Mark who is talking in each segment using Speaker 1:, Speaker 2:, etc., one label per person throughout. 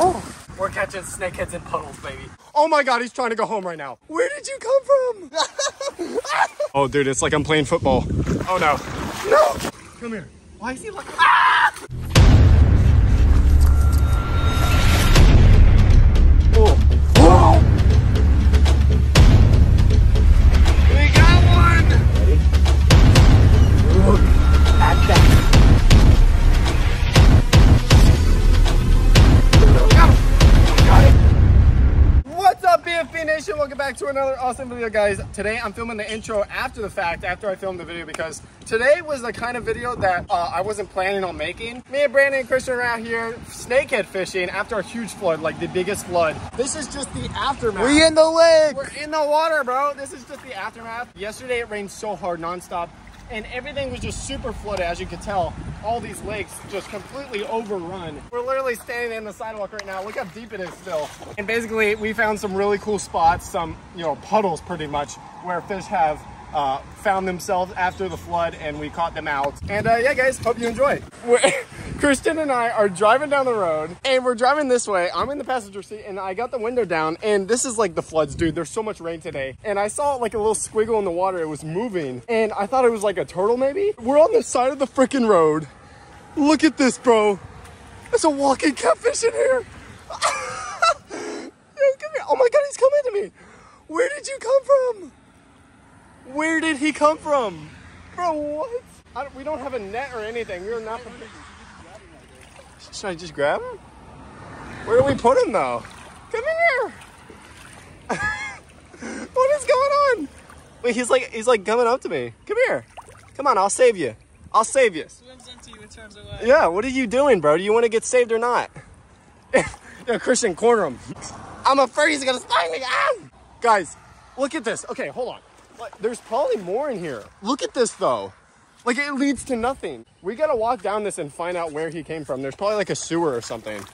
Speaker 1: Oh, we're catching snakeheads in puddles, baby. Oh my God, he's trying to go home right now. Where did you come from? oh, dude, it's like I'm playing football. Oh no. No! Come here. Why is he like, ah! BFP Nation? Welcome back to another awesome video, guys. Today, I'm filming the intro after the fact, after I filmed the video, because today was the kind of video that uh, I wasn't planning on making. Me and Brandon and Christian are out here snakehead fishing after a huge flood, like the biggest flood. This is just the aftermath.
Speaker 2: We in the lake.
Speaker 1: We're in the water, bro. This is just the aftermath. Yesterday, it rained so hard, nonstop, and everything was just super flooded, as you can tell. All these lakes just completely overrun. We're literally standing in the sidewalk right now. Look how deep it is still. And basically, we found some really cool spots, some, you know, puddles pretty much, where fish have uh, found themselves after the flood and we caught them out. And uh, yeah, guys, hope you enjoy. Christian and I are driving down the road and we're driving this way. I'm in the passenger seat and I got the window down and this is like the floods, dude. There's so much rain today. And I saw like a little squiggle in the water. It was moving and I thought it was like a turtle maybe. We're on the side of the freaking road. Look at this, bro. There's a walking catfish in here. Oh my God, he's coming to me. Where did you come from? Where did he come from? Bro, what? Don't, we don't have a net or anything. We are not prepared. Should I just grab him? Where do we put him though? Come here. what is going on? Wait, he's like he's like coming up to me. Come here. Come on, I'll save you. I'll save you.
Speaker 2: You and turns away.
Speaker 1: Yeah, what are you doing, bro? Do you want to get saved or not? yeah, Christian, corner him. I'm afraid he's gonna sting me. Ah! Guys, look at this. Okay, hold on. There's probably more in here. Look at this though. Like it leads to nothing. We gotta walk down this and find out where he came from. There's probably like a sewer or something.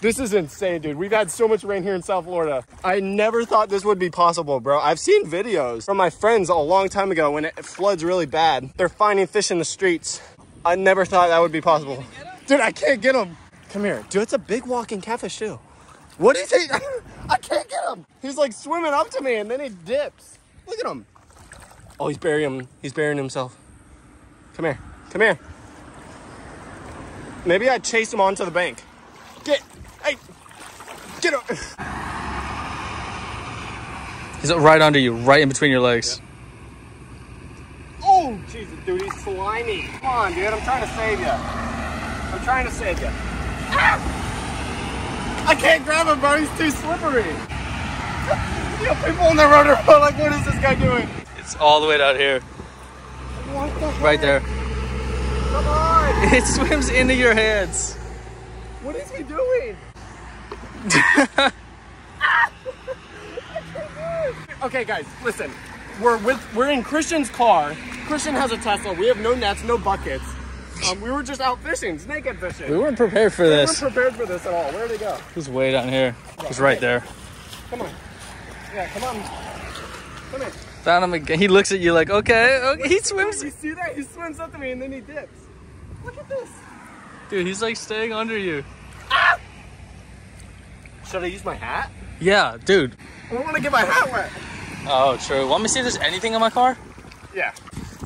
Speaker 1: This is insane, dude. We've had so much rain here in South Florida. I never thought this would be possible, bro. I've seen videos from my friends a long time ago when it floods really bad. They're finding fish in the streets. I never thought that would be possible. Dude, I can't get him. Come here. Dude, it's a big walking catfish too. What is he? I can't get him. He's like swimming up to me and then he dips. Look at him. Oh, he's burying him. He's burying himself. Come here. Come here. Maybe I chase him onto the bank. Get. Hey. Get him.
Speaker 2: He's right under you, right in between your legs.
Speaker 1: Oh, Jesus, dude, he's slimy. Come on, dude. I'm trying to save you. I'm trying to save you. Ah! I can't grab him, bro. He's too slippery. you know, people on the road are like, what is this guy doing?
Speaker 2: It's all the way down here,
Speaker 1: What the heck?
Speaker 2: Right there.
Speaker 1: Come on.
Speaker 2: It swims into your hands.
Speaker 1: What is he doing? okay, guys, listen. We're with we're in Christian's car. Christian has a Tesla. We have no nets, no buckets. Um, we were just out fishing, snakehead fishing.
Speaker 2: We weren't prepared for
Speaker 1: We
Speaker 2: this.
Speaker 1: We weren't prepared for this at all. Where'd he go?
Speaker 2: He's way down here. He's right there.
Speaker 1: Come on. Yeah, come on. Come here.
Speaker 2: Found him again. He looks at you like, okay, okay. He swims.
Speaker 1: You see that? He swims up to me and then he dips. Look at this.
Speaker 2: Dude, he's like staying under you. Ah!
Speaker 1: Should I use my hat?
Speaker 2: Yeah, dude.
Speaker 1: I don't want to get my hat wet.
Speaker 2: Oh, true. Want me to see if there's anything in my car?
Speaker 1: Yeah.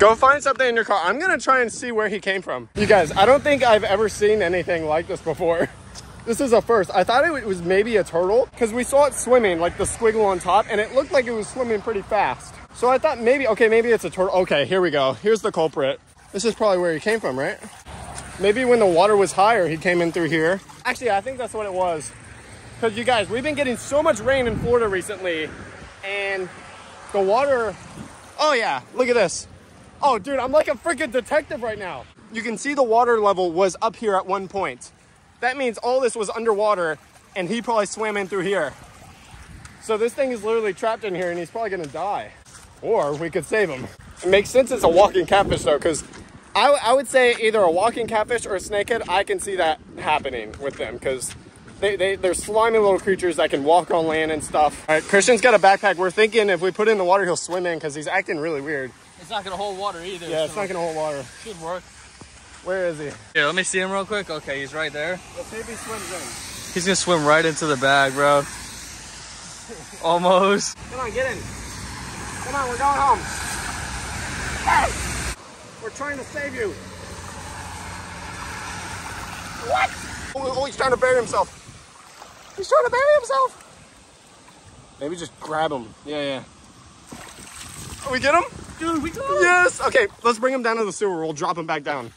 Speaker 1: Go find something in your car. I'm gonna try and see where he came from. You guys, I don't think I've ever seen anything like this before. This is a first. I thought it was maybe a turtle because we saw it swimming, like the squiggle on top, and it looked like it was swimming pretty fast. So I thought maybe, okay, maybe it's a turtle. Okay, here we go. Here's the culprit. This is probably where he came from, right? Maybe when the water was higher, he came in through here. Actually, I think that's what it was. Because you guys, we've been getting so much rain in Florida recently, and the water, oh yeah, look at this. Oh dude, I'm like a freaking detective right now. You can see the water level was up here at one point. That means all this was underwater and he probably swam in through here. So this thing is literally trapped in here and he's probably gonna die. Or we could save him. It makes sense it's a walking catfish though, because I, I would say either a walking catfish or a snakehead, I can see that happening with them because they, they, they're slimy little creatures that can walk on land and stuff. All right, Christian's got a backpack. We're thinking if we put it in the water, he'll swim in because he's acting really weird.
Speaker 2: It's not gonna hold water either.
Speaker 1: Yeah, it's not gonna hold water.
Speaker 2: Should work.
Speaker 1: Where is he?
Speaker 2: Here, let me see him real quick. Okay, he's right there.
Speaker 1: Let's see if he swims in.
Speaker 2: He's gonna swim right into the bag, bro. Almost.
Speaker 1: Come on, get in. Come on, we're going home. Hey! We're trying to save you. What? Oh, oh, he's trying to bury himself. He's trying to bury himself. Maybe just grab him. Yeah, yeah. Oh, we get him?
Speaker 2: Dude, we got him.
Speaker 1: Yes. Okay, let's bring him down to the sewer. We'll drop him back down.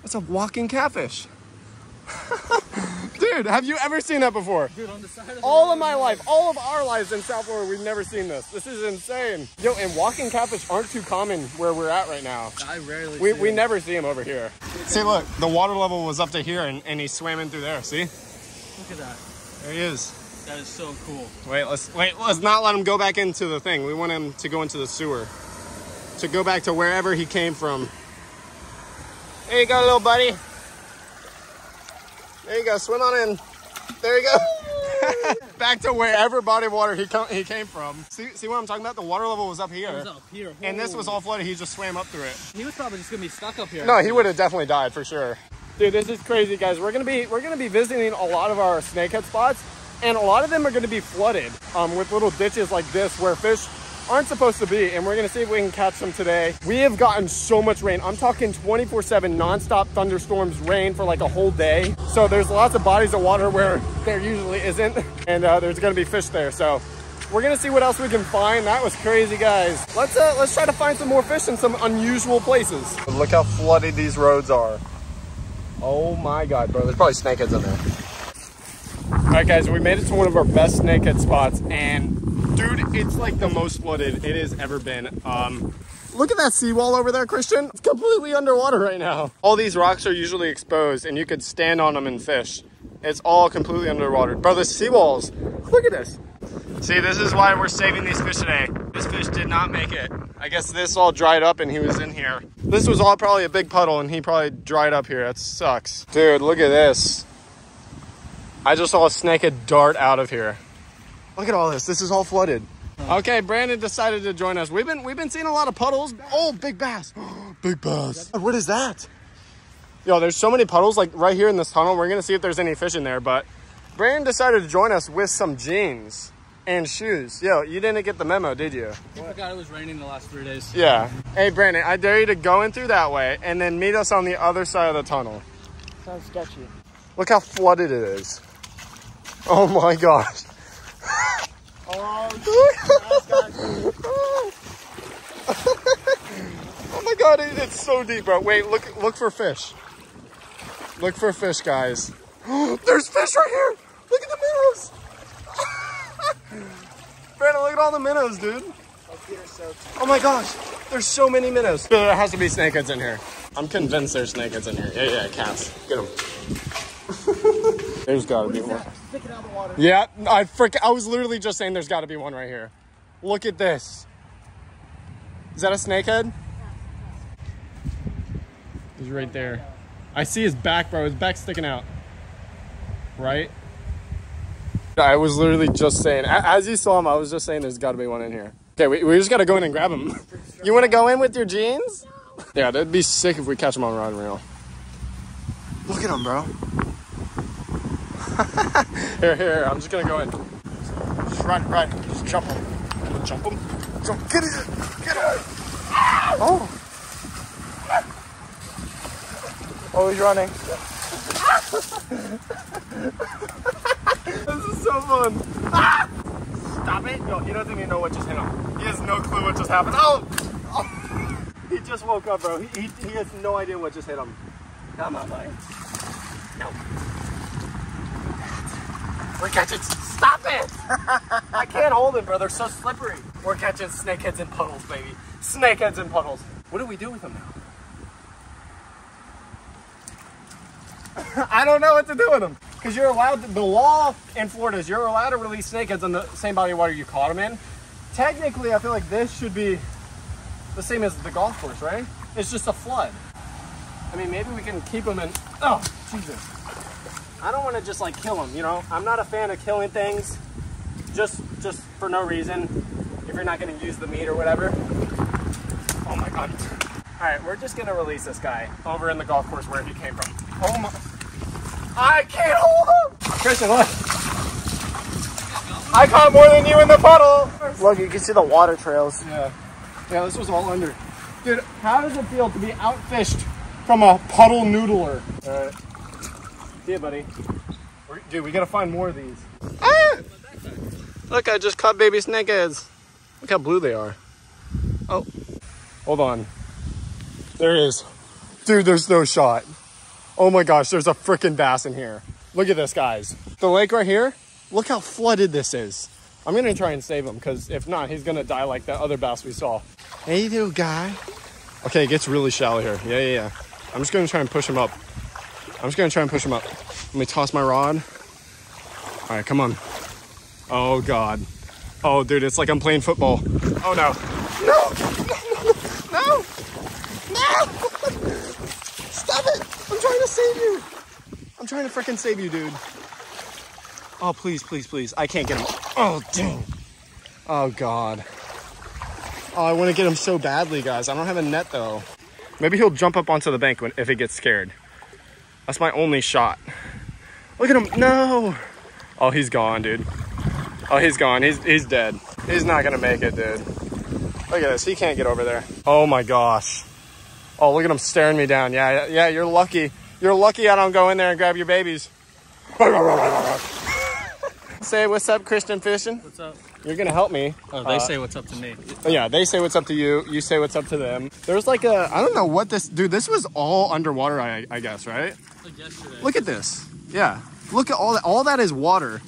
Speaker 1: That's a walking catfish. Dude, have you ever seen that before?
Speaker 2: Dude, on the side of the
Speaker 1: All
Speaker 2: road,
Speaker 1: of my life, all of our lives in South Florida, we've never seen this. This is insane. Yo, and walking catfish aren't too common where we're at right now.
Speaker 2: I rarely
Speaker 1: We,
Speaker 2: see
Speaker 1: we
Speaker 2: him.
Speaker 1: never see him over here. See, look, the water level was up to here and, and he swam in through there. See?
Speaker 2: Look at that.
Speaker 1: There he is.
Speaker 2: That is so cool.
Speaker 1: Wait, let's wait, let's not let him go back into the thing. We want him to go into the sewer. To go back to wherever he came from. There you go, little buddy. There you go, swim on in. There you go. back to wherever body of water he, co- he came from. See, see what I'm talking about? The water level was up
Speaker 2: It
Speaker 1: here.
Speaker 2: was up here.
Speaker 1: And this was all flooded. He just swam up through it.
Speaker 2: He was probably just gonna be stuck up here.
Speaker 1: No, he would have definitely died for sure. Dude, this is crazy, guys. We're gonna be we're gonna be visiting a lot of our snakehead spots, and a lot of them are gonna be flooded um, with little ditches like this where fish aren't supposed to be. And we're gonna see if we can catch them today. We have gotten so much rain. I'm talking 24/7 nonstop thunderstorms, rain for like a whole day. So there's lots of bodies of water where there usually isn't, and uh, there's gonna be fish there. So. We're gonna see what else we can find. That was crazy, guys. Let's uh, let's try to find some more fish in some unusual places. Look how flooded these roads are. Oh my god, bro. There's probably snakeheads in there. All right, guys, we made it to one of our best snakehead spots, and dude, it's like the most flooded it has ever been. Um, look at that seawall over there, Christian. It's completely underwater right now. All these rocks are usually exposed, and you could stand on them and fish. It's all completely underwater. Bro, the seawalls, look at this. See, this is why we're saving these fish today. This fish did not make it. I guess this all dried up and he was in here. This was all probably a big puddle and he probably dried up here. That sucks. Dude, look at this. I just saw a snakehead dart out of here. Look at all this. This is all flooded. Okay, Brandon decided to join us. We've been we've been seeing a lot of puddles. Oh, big bass. big bass. What is that? Yo, there's so many puddles like right here in this tunnel. We're gonna see if there's any fish in there, but Brandon decided to join us with some jeans and shoes. Yo, you didn't get the memo, did you?
Speaker 2: I forgot it was raining the last three days.
Speaker 1: Yeah. Hey, Brandon, I dare you to go in through that way and then meet us on the other side of the tunnel.
Speaker 3: Sounds sketchy.
Speaker 1: Look how flooded it is. Oh my gosh. Oh my god, it- it's so deep, bro. Wait, look look for fish. Look for fish, guys. There's fish right here. Look at the minnows. Brandon, look at all the minnows, dude. Oh my gosh, there's so many minnows. There has to be snakeheads in here. I'm convinced there's snakeheads in here. Yeah, yeah, cats. Get them. there's gotta be one.
Speaker 3: Sticking out of the water.
Speaker 1: Yeah, I frick. I was literally just saying there's gotta be one right here. Look at this. Is that a snakehead? He's right there. I see his back, bro. His back's sticking out. Right? I was literally just saying, as you saw him, I was just saying there's gotta be one in here. Okay, we, we just gotta go in and grab him. You wanna go in with your jeans? Yeah, that'd be sick if we catch him on rod and reel. Look at him, bro. Here, here, I'm just gonna go in. Just run, run, just jump him. Jump him. Jump, get it, get it. Oh.
Speaker 3: Oh, he's running.
Speaker 1: This is so fun. Stop it. Yo, he doesn't even know what just hit him. He has no clue what just happened. Oh! Oh. He just woke up, bro. He, he, he has no idea what just hit him. Come on, buddy. No. We're catching. Stop it! I can't hold him, bro. They're so slippery. We're catching snakeheads in puddles, baby. Snakeheads in puddles. What do we do with them now? I don't know what to do with them. Because you're allowed, to, the law in Florida is you're allowed to release snakeheads in the same body of water you caught them in. Technically, I feel like this should be the same as the golf course, right? It's just a flood. I mean, maybe we can keep them in, oh, Jesus. I don't want to just like kill them, you know? I'm not a fan of killing things just, just for no reason. If you're not going to use the meat or whatever. Oh my God. All right, we're just gonna release this guy over in the golf course where he came from. Oh my! I can't hold him. Christian, look. I caught more than you in the puddle.
Speaker 3: Look, you can see the water trails.
Speaker 1: Yeah. Yeah, this was all under. Dude, how does it feel to be outfished from a puddle noodler? All right. See ya, buddy. We're- Dude, we gotta find more of these. Ah! Look, I just caught baby snakeheads. Look how blue they are. Oh, hold on. There he is. Dude, there's no shot. Oh my gosh, there's a freaking bass in here. Look at this, guys. The lake right here, look how flooded this is. I'm gonna try and save him because if not, he's gonna die like that other bass we saw. Hey, little guy. Okay, it gets really shallow here. Yeah, yeah, yeah. I'm just gonna try and push him up. I'm just gonna try and push him up. Let me toss my rod. All right, come on. Oh God. Oh, dude, it's like I'm playing football. Oh no. No! No! No! No. Stop it! I'm trying to save you. I'm trying to freaking save you, dude. Oh, please, please, please. I can't get him. Oh, dang. Oh, God. Oh, I want to get him so badly, guys. I don't have a net, though. Maybe he'll jump up onto the bank when, if he gets scared. That's my only shot. Look at him. No. Oh, he's gone, dude. Oh, he's gone. He's, he's dead. He's not going to make it, dude. Look at this. He can't get over there. Oh, my gosh. Oh, look at him staring me down. Yeah, yeah, yeah, you're lucky. You're lucky I don't go in there and grab your babies. say what's up, Christian Fishing.
Speaker 2: What's up?
Speaker 1: You're gonna help me.
Speaker 2: Oh, they
Speaker 1: Uh,
Speaker 2: say what's up to me.
Speaker 1: Yeah, they say what's up to you. You say what's up to them. There's like a, I don't know what this, dude, this was all underwater, I, I guess, right?
Speaker 2: Like yesterday.
Speaker 1: Look at this. Yeah. Look at all that. All that is water.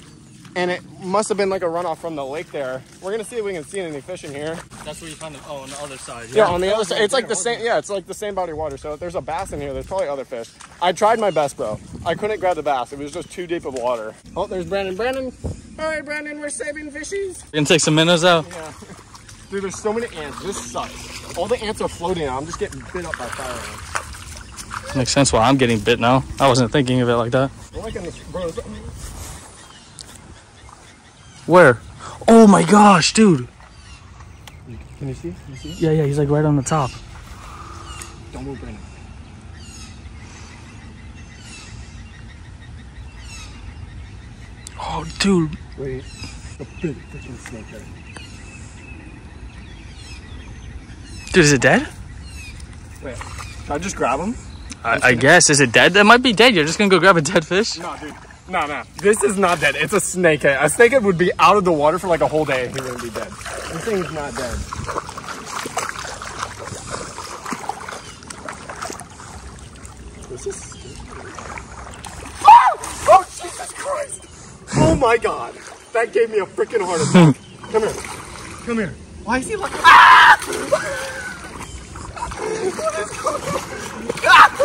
Speaker 1: And it must have been like a runoff from the lake there. We're gonna see if we can see any fish in here.
Speaker 2: That's where you found them. Oh, on the other side.
Speaker 1: Yeah, on the other side. It's like the same. Yeah, it's like the same body of water. So if there's a bass in here, there's probably other fish. I tried my best, bro. I couldn't grab the bass. It was just too deep of water. Oh, there's Brandon. Brandon. All right, Brandon. We're saving fishies.
Speaker 2: We're gonna take some minnows out.
Speaker 1: Yeah. Dude, there's so many ants. This sucks. All the ants are floating. I'm just getting bit up by fire ants.
Speaker 2: Makes sense why I'm getting bit now. I wasn't thinking of it like that.
Speaker 1: Like in this, bro. This-
Speaker 2: Where? Oh my gosh, dude.
Speaker 1: Can you see? Can you see?
Speaker 2: Yeah, yeah, he's like right on the top.
Speaker 1: Don't move, Brandon.
Speaker 2: Oh, dude.
Speaker 1: Wait. A big freaking snake there.
Speaker 2: Dude, is it dead?
Speaker 1: Wait. Can I just grab him?
Speaker 2: I, I guess. Is it dead? That might be dead. You're just gonna go grab a dead fish?
Speaker 1: No, dude. No, no. This is not dead. It's a snakehead. A snakehead would be out of the water for like a whole day. And he wouldn't be dead. This thing's not dead. This is. Oh! oh, Jesus Christ! Oh my God! That gave me a freaking heart attack. Come here. Come here. Why is he like? Ah! what is going on? Ah!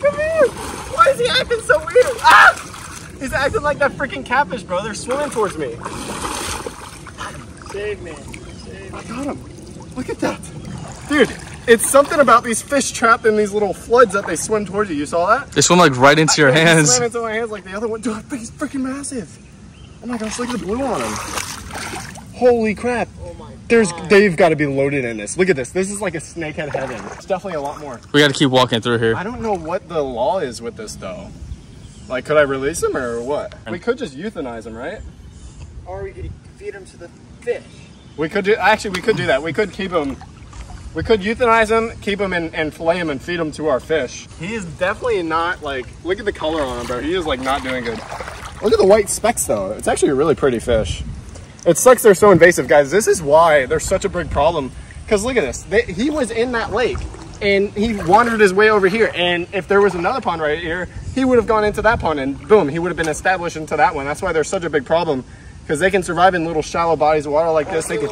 Speaker 1: Come here. Why is he acting so weird? Ah! He's acting like that freaking catfish, bro. They're swimming towards me.
Speaker 3: Save me.
Speaker 1: I got him. Look at that. Dude, it's something about these fish trapped in these little floods that they swim towards you. You saw that?
Speaker 2: They swim like right into your
Speaker 1: He
Speaker 2: hands.
Speaker 1: swam into my hands like the other one. Dude, I think he's freaking massive. Oh my gosh, look at the blue on him. Holy crap.
Speaker 3: Oh my
Speaker 1: There's, they've got to be loaded in this. Look at this. This is like a snakehead heaven. It's definitely a lot more.
Speaker 2: We gotta keep walking through here.
Speaker 1: I don't know what the law is with this though. Like, could I release him or what? We could just euthanize him, right?
Speaker 3: Or we could feed them to the fish.
Speaker 1: We could do, actually, we could do that. We could keep him, we could euthanize him, keep him and, and fillet him and feed him to our fish. He is definitely not like, look at the color on him, bro. He is like not doing good. Look at the white specks though. It's actually a really pretty fish. It sucks they're so invasive, guys. This is why they're such a big problem. Because look at this. They, he was in that lake and he wandered his way over here. And if there was another pond right here, he would have gone into that pond and boom, he would have been established into that one. That's why they're such a big problem. Because they can survive in little shallow bodies of water like this. They can,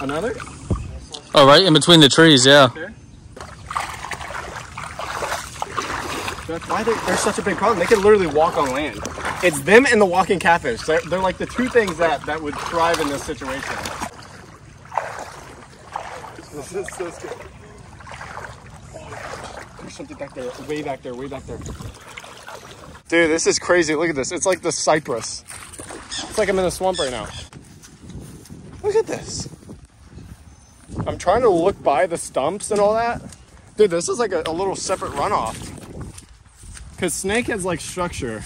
Speaker 1: another?
Speaker 2: Oh, right in between the trees, yeah.
Speaker 1: That's why they're, they're such a big problem. They can literally walk on land. It's them and the walking catfish. They're, they're like the two things that, that would thrive in this situation. This is so scary. There's something back there, way back there, way back there. Dude, this is crazy. Look at this. It's like the cypress. It's like I'm in a swamp right now. Look at this. I'm trying to look by the stumps and all that. Dude, this is like a, a little separate runoff. Because snakeheads like structure.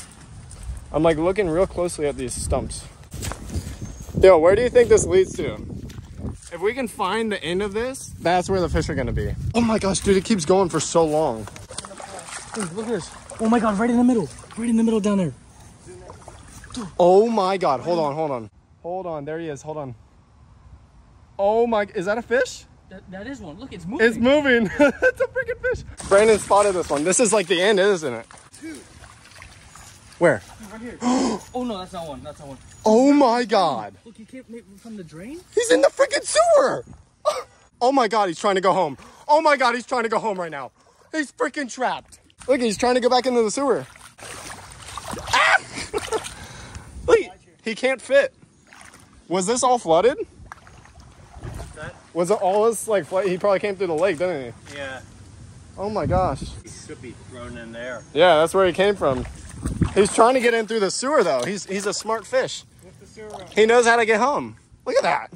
Speaker 1: I'm like looking real closely at these stumps. Yo, where do you think this leads to? If we can find the end of this, that's where the fish are gonna be. Oh my gosh, dude, it keeps going for so long.
Speaker 2: Dude, look at this. Oh my god, right in the middle. Right in the middle down there.
Speaker 1: Oh my god, hold on, hold on. Hold on, there he is, hold on. Oh my, is that a fish?
Speaker 2: That, that is one. Look, it's moving.
Speaker 1: It's moving. it's a freaking fish. Brandon spotted this one. This is like the end, isn't it? Where?
Speaker 2: right here. oh no, that's not one. That's not one.
Speaker 1: Oh my god.
Speaker 2: Look, you can't make from the drain?
Speaker 1: He's in the freaking sewer. Oh my god, he's trying to go home. Oh my god, he's trying to go home right now. He's freaking trapped. Look, he's trying to go back into the sewer. Ah! Look, he can't fit. Was this all flooded? Was it all this like flood? He probably came through the lake, didn't he?
Speaker 3: Yeah.
Speaker 1: Oh my gosh.
Speaker 3: He should be thrown in there.
Speaker 1: Yeah, that's where he came from. He's trying to get in through the sewer though. He's he's a smart fish.
Speaker 3: What's the sewer around?
Speaker 1: He knows how to get home. Look at that.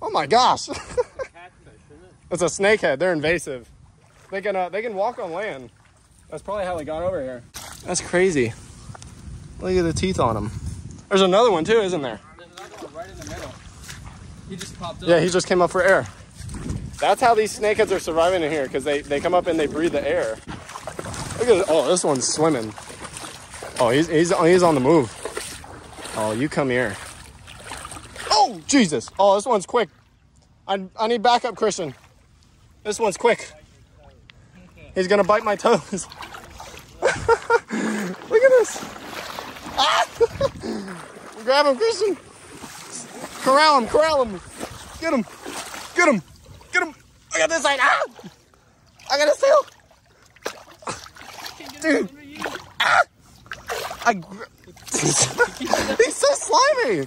Speaker 1: Oh my gosh.
Speaker 3: Catfish, isn't it?
Speaker 1: it's a snakehead. They're invasive. They can uh, they can walk on land. That's probably how they got over here. That's crazy. Look at the teeth on them. There's another one too, isn't there?
Speaker 2: There's another one right in the middle. He just popped up.
Speaker 1: Yeah, he just came up for air. That's how these snakeheads are surviving in here because they, they come up and they breathe the air. Look at Oh, this one's swimming. Oh, he's, he's, oh, he's on the move. Oh, you come here. Oh, Jesus. Oh, this one's quick. I, I need backup, Christian. This one's quick. He's going to bite my toes. Look at this. Ah! Grab him, Christian. Corral him, corral him. Get him. Get him. Get him. I got this side. Ah! I got a sail. Dude. Ah! I gr- He's so slimy.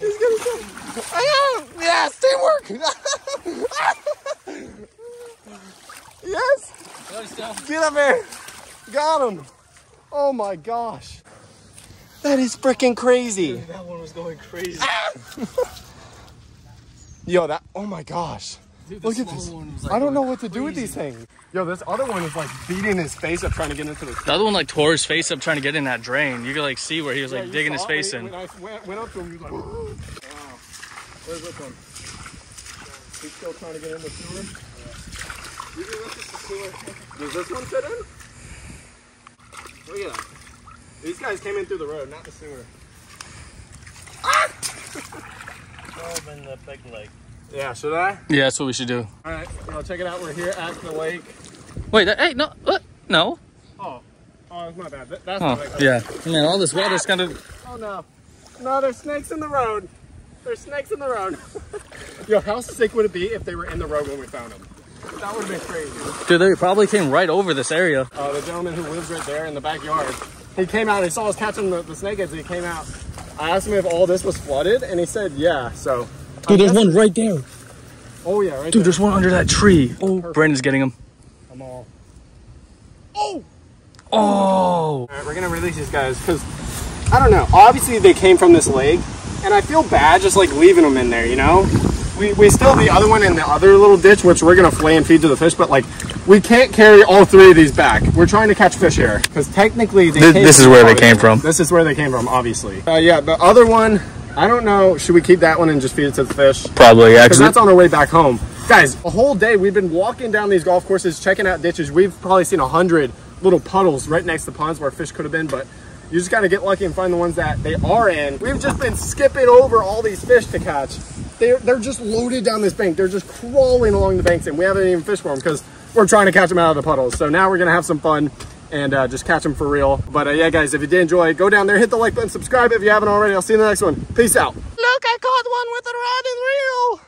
Speaker 1: He's gonna say, I him. Yes, teamwork. yes. Get up here. Got him. Oh my gosh. That is freaking crazy.
Speaker 3: That one was going crazy.
Speaker 1: Yo, that, oh my gosh.
Speaker 2: Dude,
Speaker 1: Look at this.
Speaker 2: one like,
Speaker 1: I don't know what to do with these things. Yo, this other one is like beating his face up trying to get into the
Speaker 2: The other one like tore his face up trying to get in that drain. You could like see where he was
Speaker 1: Yeah,
Speaker 2: like
Speaker 1: you
Speaker 2: digging his face
Speaker 1: when-
Speaker 2: in.
Speaker 1: When I went, went up to him, he was like, wow. Where's this one? He's still trying to get in the sewer? Usually this is the sewer. Does this one fit in? Look at that. These guys came in through the road, not the sewer.
Speaker 3: Oh, in the big lake.
Speaker 1: Yeah, should I?
Speaker 2: Yeah, that's what we should do.
Speaker 1: All right, well, check it out. We're here at the lake.
Speaker 2: Wait, that, hey, no, what? No.
Speaker 1: Oh, oh, that's my bad. That- That's
Speaker 2: Oh,
Speaker 1: the lake.
Speaker 2: yeah. Man, all this water's kind of.
Speaker 1: Oh no. No, there's snakes in the road. There's snakes in the road. Yo, how sick would it be if they were in the road when we found them? That would have been crazy.
Speaker 2: Dude, they probably came right over this area.
Speaker 1: Uh, the gentleman who lives right there in the backyard, he came out, he saw us catching the, the snakeheads, and he came out. I asked him if all this was flooded, and he said, yeah, so.
Speaker 2: Dude, there's one right there.
Speaker 1: Oh, yeah, right
Speaker 2: Dude,
Speaker 1: there.
Speaker 2: there's one under that tree. Oh, Brandon's getting him.
Speaker 1: I'm all. Oh!
Speaker 2: Oh.
Speaker 1: All right, we're gonna release these guys, because, I don't know, obviously they came from this lake, and I feel bad just like leaving them in there, you know? We, we still have the other one in the other little ditch, which we're gonna flay and feed to the fish, but like, we can't carry all three of these back. We're trying to catch fish here, because technically they
Speaker 2: This-
Speaker 1: came
Speaker 2: this is where they came from.
Speaker 1: This is where they came from, obviously. Uh, yeah, the other one, I don't know, should we keep that one and just feed it to the fish?
Speaker 2: Probably, yeah.
Speaker 1: Because that's on our way back home. Guys, a whole day we've been walking down these golf courses, checking out ditches. We've probably seen a hundred little puddles right next to ponds where fish could have been, but you just gotta get lucky and find the ones that they are in. We've just been skipping over all these fish to catch. They're, they're just loaded down this bank. They're just crawling along the banks and we haven't even fished for them because we're trying to catch them out of the puddles. So now we're gonna have some fun and uh, just catch them for real. But uh, yeah, guys, if you did enjoy, go down there, hit the like button, subscribe if you haven't already. I'll see you in the next one. Peace out. Look, I caught one with a rod and reel.